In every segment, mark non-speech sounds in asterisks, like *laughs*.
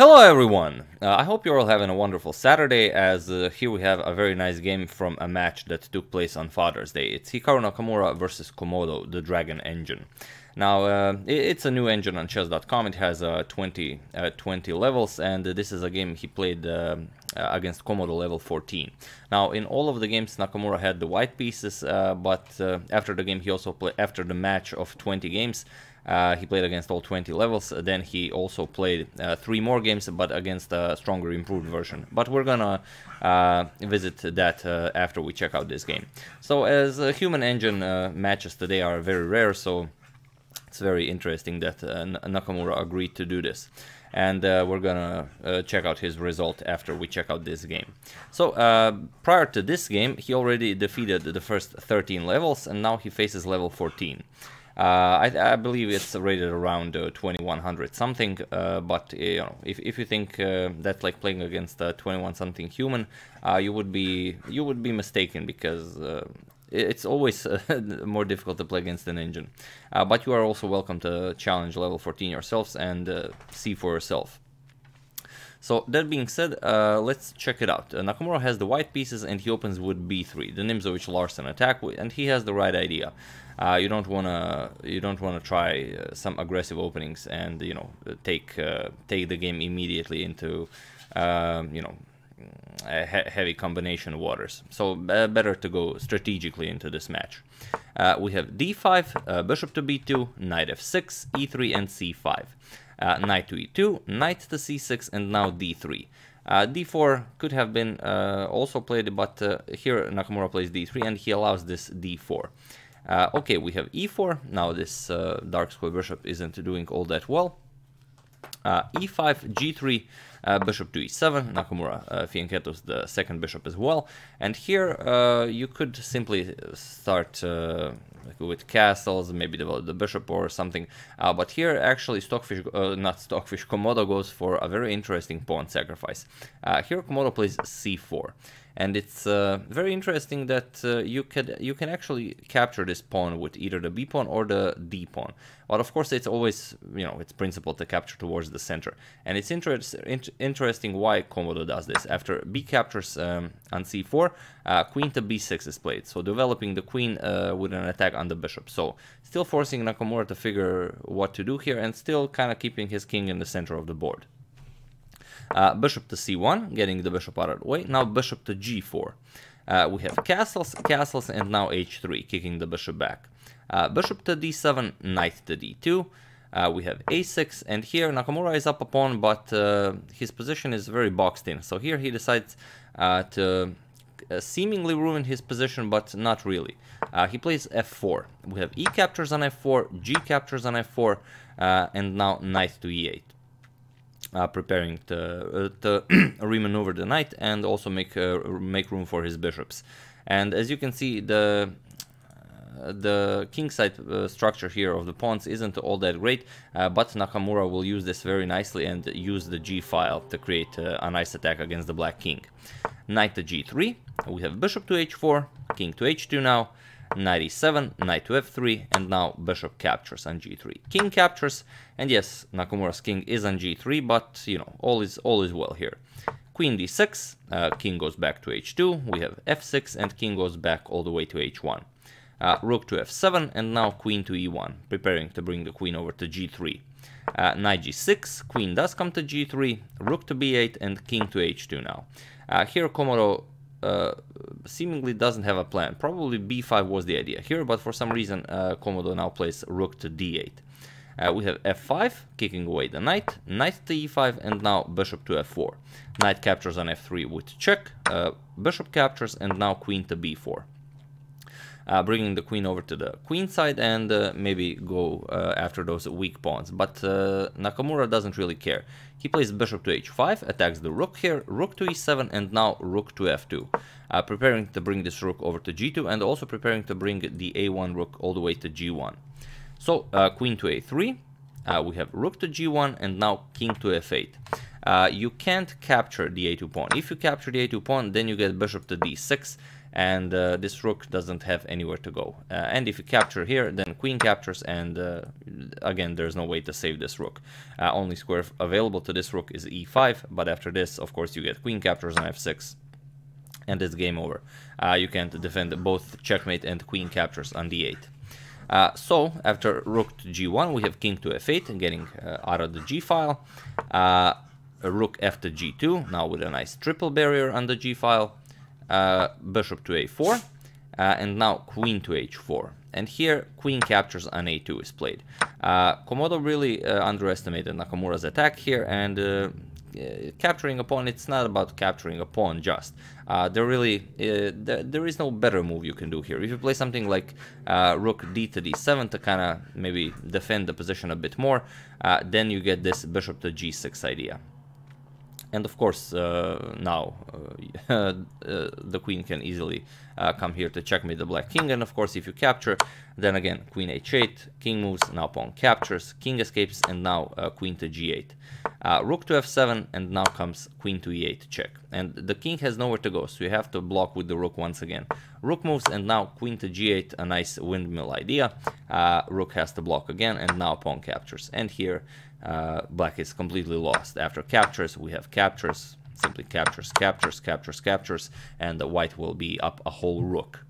Hello everyone! Uh, I hope you're all having a wonderful Saturday as uh, here we have a very nice game from a match that took place on Father's Day. It's Hikaru Nakamura versus Komodo, the Dragon Engine. Now, uh, it's a new engine on chess.com, it has uh, 20, uh, 20 levels and this is a game he played uh, against Komodo level 14. Now, in all of the games Nakamura had the white pieces, but after the game he also played, after the match of 20 games, uh, he played against all 20 levels. Then he also played uh, three more games, but against a stronger, improved version. But we're gonna uh, visit that uh, after we check out this game. So as human engine uh, matches today are very rare, so it's very interesting that uh, Nakamura agreed to do this. And we're gonna check out his result after we check out this game. So prior to this game, he already defeated the first 13 levels, and now he faces level 14. Uh, I, I, believe it's rated around uh, 2100 something, uh, but you know, if, if you think that's like playing against a 21 something human, you would be you would be mistaken because it's always *laughs* more difficult to play against an engine. but you are also welcome to challenge level 14 yourselves and see for yourself. So that being said, uh, let's check it out. Uh, Nakamura has the white pieces and he opens with b3, the Nimzowitsch Larsen attack, and he has the right idea. Uh, you don't wanna you don't wanna try uh, some aggressive openings and you know take uh, take the game immediately into um, you know he heavy combination waters. So uh, better to go strategically into this match. we have d5, bishop to b2, knight f6, e3, and c5 uh, knight to e2, knight to c6, and now d3. Uh, d4 could have been uh, also played, but uh, here Nakamura plays d3 and he allows this d4. Uh, okay, we have e4. Now this dark square bishop isn't doing all that well. e5, g3, bishop to e7. Nakamura uh, fianchettos the second bishop as well. And here you could simply start with castles, maybe develop the bishop or something. Uh, but here actually Stockfish, uh, not Stockfish, Komodo goes for a very interesting pawn sacrifice. Uh, here Komodo plays c4 and it's uh, very interesting that uh, you can you can actually capture this pawn with either the b pawn or the d pawn. But of course, it's always you know it's principle to capture towards the center, and it's inter interesting why Komodo does this. After b captures um, on c4, uh, queen to b6 is played, so developing the queen uh, with an attack on the bishop. So still forcing Nakamura to figure what to do here, and still kind of keeping his king in the center of the board. Uh, bishop to c1, getting the bishop out of the way. Now bishop to g4. Uh, we have castles, castles, and now h3, kicking the bishop back. Uh, bishop to d7, knight to d2. Uh, we have a6, and here Nakamura is up a pawn, but uh, his position is very boxed in. So here he decides uh, to seemingly ruin his position, but not really. he plays f4. We have e captures on f4, g captures on f4, and now knight to e8 uh, preparing to, uh, to remaneuver the *clears throat* knight and also make uh, make room for his bishops. And as you can see, the uh, the kingside uh, structure here of the pawns isn't all that great, uh, but Nakamura will use this very nicely and use the g file to create a nice attack against the black king. Knight to g3, we have bishop to h4, king to h2 now, knight e7, knight to f3, and now bishop captures on g3. King captures, and yes, Nakamura's king is on g3, but, you know, all is, all is well here. Queen d6, uh, king goes back to h2, we have f6, and king goes back all the way to h1. Uh, rook to f7, and now queen to e1, preparing to bring the queen over to g3. Uh, knight g6, queen does come to g3, rook to b8, and king to h2 now. Uh, here Komodo uh, seemingly doesn't have a plan. Probably b5 was the idea here, but for some reason uh, Komodo now plays rook to d8. Uh, we have f5, kicking away the knight, knight to e5, and now bishop to f4. Knight captures on f3 with check, uh, bishop captures, and now queen to b4 uh, bringing the queen over to the queen side and uh, maybe go uh, after those weak pawns. But uh, Nakamura doesn't really care. He plays bishop to h5, attacks the rook here, rook to e7, and now rook to f2. Uh, preparing to bring this rook over to g2 and also preparing to bring the a1 rook all the way to g1. So uh, queen to a3, we have rook to g1 and now king to f8. Uh, you can't capture the a2 pawn. If you capture the a2 pawn, then you get bishop to d6, and uh, this rook doesn't have anywhere to go. Uh, and if you capture here, then queen captures, and uh, again, there's no way to save this rook. Uh, only square available to this rook is e5, but after this, of course, you get queen captures on f6, and it's game over. Uh, you can't defend both checkmate and queen captures on d8. Uh, so after rook to g1, we have king to f8, getting uh, out of the g file. Uh, rook f to g2, now with a nice triple barrier on the g file. Uh, bishop to a4, uh, and now queen to h4. And here, queen captures on a2 is played. Uh, Komodo really underestimated Nakamura's attack here, and uh, capturing a pawn it's not about capturing a pawn just uh, there really uh, there, there is no better move you can do here if you play something like uh, rook d to d7 to kind of maybe defend the position a bit more uh, then you get this bishop to g6 idea and of course uh, now uh, *laughs* uh, the queen can easily uh, come here to checkmate the black king. And of course if you capture then again queen h8 king moves now pawn captures king escapes and now uh, queen to g8 uh, rook to f7 and now comes queen to e8 check. And the king has nowhere to go so you have to block with the rook once again. Rook moves and now queen to g8 a nice windmill idea. Rook has to block again and now pawn captures. And here uh, black is completely lost. After captures, we have captures, simply captures, captures, captures, captures, and the white will be up a whole rook.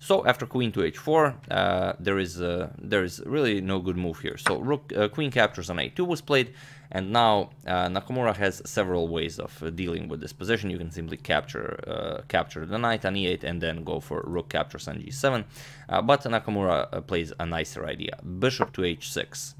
So after queen to h4, uh, there is uh, there is really no good move here. So rook uh, queen captures on a2 was played, and now uh, Nakamura has several ways of uh, dealing with this position. You can simply capture uh, capture the knight on e8 and then go for rook captures on g7. but Nakamura plays a nicer idea: bishop to h6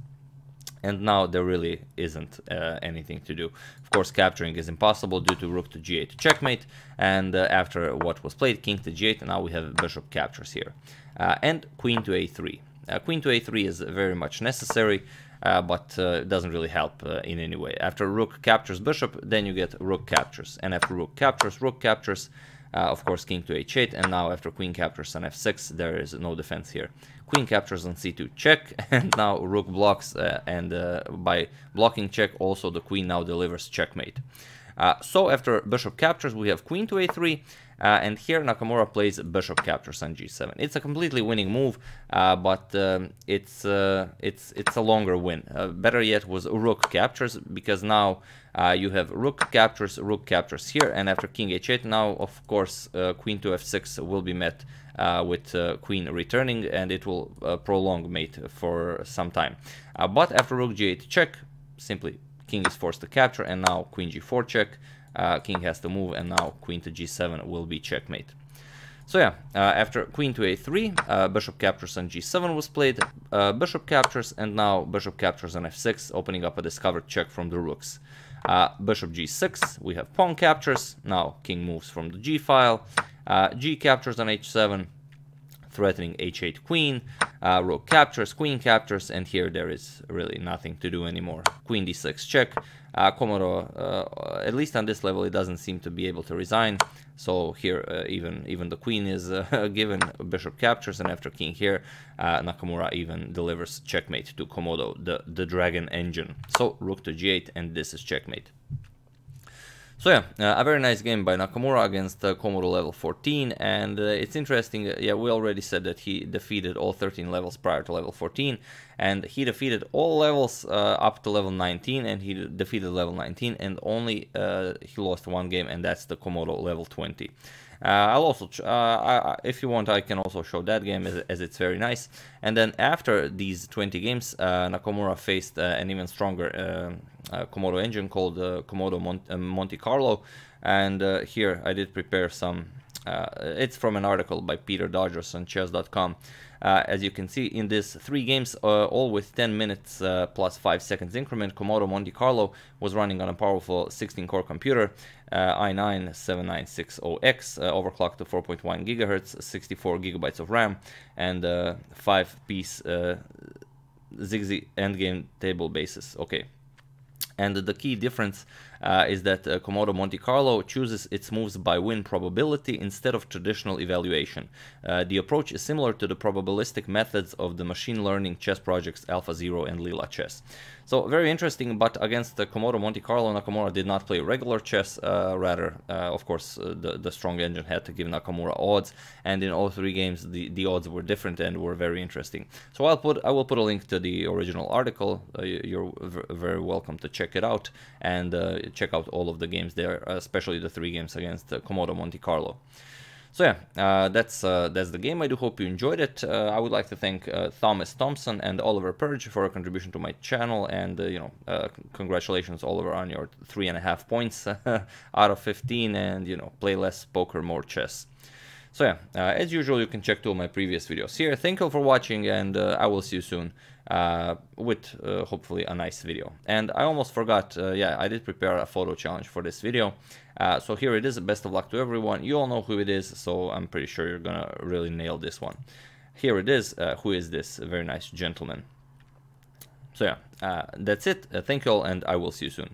and now there really isn't uh, anything to do. Of course, capturing is impossible due to rook to g8 checkmate, and uh, after what was played, king to g8, now we have bishop captures here. Uh, and queen to a3. Uh, queen to a3 is very much necessary, uh, but uh, doesn't really help in any way. After rook captures bishop, then you get rook captures, and after rook captures, rook captures, of course, king to h8, and now after queen captures on f6, there is no defense here. Queen captures on c2, check, *laughs* and now rook blocks, uh, and uh, by blocking check, also the queen now delivers checkmate. Uh, so after bishop captures, we have queen to a3, uh, and here Nakamura plays bishop captures on g7. It's a completely winning move, uh, but um, it's uh, it's it's a longer win. Uh, better yet was rook captures because now uh, you have rook captures, rook captures here, and after king h8, now of course uh, queen to f6 will be met with queen returning, and it will prolong mate for some time. but after rook g8 check, simply king is forced to capture, and now queen g4 check. Uh, king has to move and now queen to g7 will be checkmate. So yeah, uh, after queen to a3, uh, bishop captures on g7 was played, uh, bishop captures, and now bishop captures on f6, opening up a discovered check from the rooks. Uh, bishop g6, we have pawn captures, now king moves from the g file, uh, g captures on h7, threatening h8 queen, uh, rook captures, queen captures, and here there is really nothing to do anymore. Queen d6 check, uh, Komodo, uh, at least on this level, it doesn't seem to be able to resign. So here, uh, even even the queen is uh, *laughs* given bishop captures, and after king here, uh, Nakamura even delivers checkmate to Komodo, the the dragon engine. So rook to g8, and this is checkmate. So yeah, uh, a very nice game by Nakamura against uh, Komodo level 14, and uh, it's interesting, uh, yeah, we already said that he defeated all 13 levels prior to level 14, and he defeated all levels uh, up to level 19, and he defeated level 19, and only uh, he lost one game, and that's the Komodo level 20. Uh, I'll also, uh, I, if you want, I can also show that game as, as, it's very nice. And then after these 20 games, uh, Nakamura faced an even stronger Komodo engine called Komodo Mon Monte Carlo. And here I did prepare some uh, it's from an article by Peter Doggers on chess.com. Uh, as you can see, in these three games, uh, all with 10 minutes uh, plus 5 seconds increment, Komodo Monte Carlo was running on a powerful 16-core computer, uh, i9-7960X, uh, overclocked to 4.1 gigahertz, 64 gigabytes of RAM, and 5-piece ZigZag endgame tablebases. Okay, and the key difference uh, is that uh, Komodo Monte Carlo chooses its moves by win probability instead of traditional evaluation. Uh, the approach is similar to the probabilistic methods of the machine learning chess projects AlphaZero and Leela Chess. So very interesting, but against the Komodo Monte Carlo, Nakamura did not play regular chess. Uh, rather, uh, of course, uh, the the strong engine had to give Nakamura odds, and in all three games, the, the odds were different and were very interesting. So I'll put I will put a link to the original article. You're very welcome to check it out and check out all of the games there, especially the three games against Komodo Monte Carlo. So yeah, uh, that's uh, that's the game. I do hope you enjoyed it. Uh, I would like to thank uh, Thomas Thompson and Oliver Purge for a contribution to my channel, and uh, you know, uh, congratulations Oliver on your three and a half points *laughs* out of 15, and you know, play less poker, more chess. So yeah, as usual, you can check two of my previous videos here. Thank you for watching, and I will see you soon with hopefully a nice video. And I almost forgot, yeah, I did prepare a photo challenge for this video. Uh, so here it is, best of luck to everyone. You all know who it is, so I'm pretty sure you're gonna really nail this one. Here it is, uh, who is this very nice gentleman? So yeah, uh, that's it. Uh, thank you all, and I will see you soon.